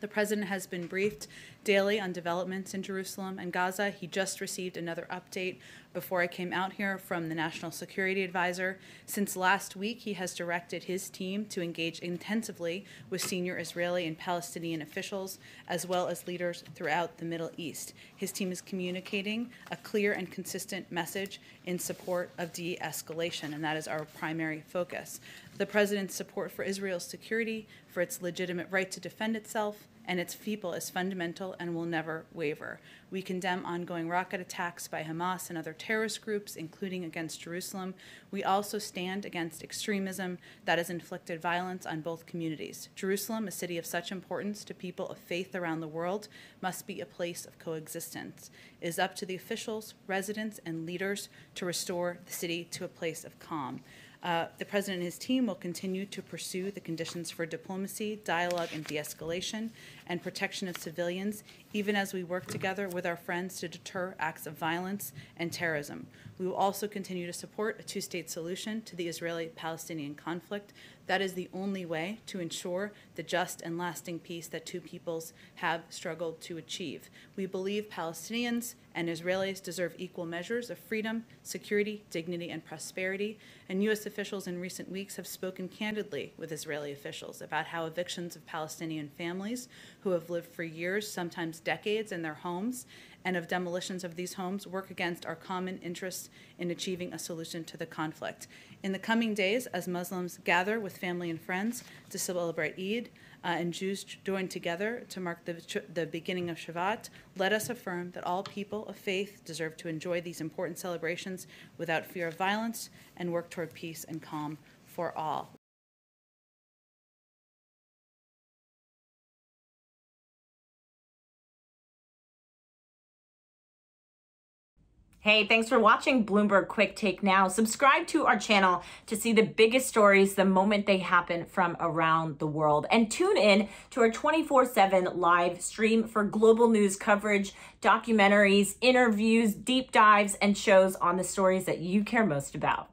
The president has been briefed daily on developments in Jerusalem and Gaza. He just received another update before I came out here from the National Security Advisor. Since last week, he has directed his team to engage intensively with senior Israeli and Palestinian officials, as well as leaders throughout the Middle East. His team is communicating a clear and consistent message in support of de escalation, and that is our primary focus. The president's support for Israel's security, for its legitimate right to defend itself, and its people is fundamental and will never waver. We condemn ongoing rocket attacks by Hamas and other terrorist groups, including against Jerusalem. We also stand against extremism that has inflicted violence on both communities. Jerusalem, a city of such importance to people of faith around the world, must be a place of coexistence. It is up to the officials, residents, and leaders to restore the city to a place of calm. Uh, the president and his team will continue to pursue the conditions for diplomacy, dialogue, and de escalation and protection of civilians, even as we work together with our friends to deter acts of violence and terrorism. We will also continue to support a two state solution to the Israeli Palestinian conflict. That is the only way to ensure the just and lasting peace that two peoples have struggled to achieve. We believe Palestinians and Israelis deserve equal measures of freedom, security, dignity, and prosperity. And U.S. officials in recent weeks have spoken candidly with Israeli officials about how evictions of Palestinian families who have lived for years, sometimes decades, in their homes, and of demolitions of these homes work against our common interests in achieving a solution to the conflict. In the coming days, as Muslims gather with family and friends to celebrate Eid, uh, and Jews join together to mark the, the beginning of Shavuot, let us affirm that all people of faith deserve to enjoy these important celebrations without fear of violence and work toward peace and calm for all. Hey, thanks for watching Bloomberg Quicktake Now. Subscribe to our channel to see the biggest stories the moment they happen from around the world. And tune in to our 24 7 live stream for global news coverage, documentaries, interviews, deep dives, and shows on the stories that you care most about.